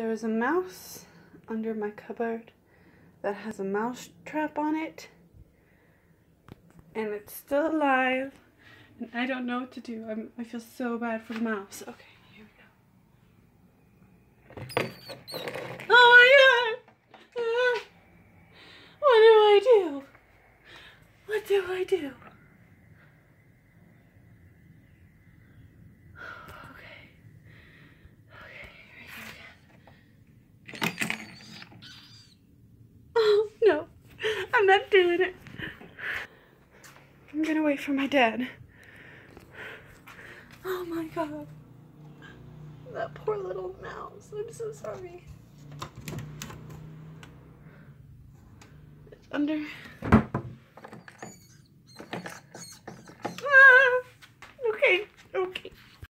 There is a mouse under my cupboard that has a mouse trap on it. And it's still alive. And I don't know what to do. I'm, I feel so bad for the mouse. Okay, here we go. Oh my god! Ah. what do I do? What do I do? Okay. Okay, here we go again. Oh no, I'm not doing it. I'm gonna wait for my dad. Oh my god. That poor little mouse. I'm so sorry. It's under